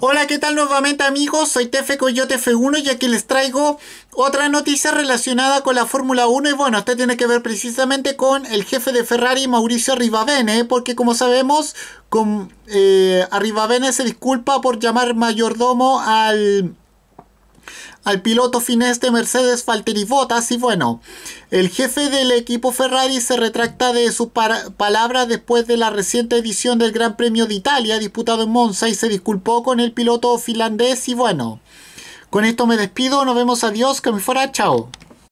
Hola, ¿qué tal nuevamente amigos? Soy Tefe Coyote F1 y aquí les traigo otra noticia relacionada con la Fórmula 1 y bueno, esta tiene que ver precisamente con el jefe de Ferrari, Mauricio Arribavene, porque como sabemos, con, eh, se disculpa por llamar mayordomo al al piloto finés de Mercedes Valtteri Bottas y bueno, el jefe del equipo Ferrari se retracta de sus palabras después de la reciente edición del Gran Premio de Italia disputado en Monza y se disculpó con el piloto finlandés y bueno, con esto me despido, nos vemos adiós, que me fuera, chao.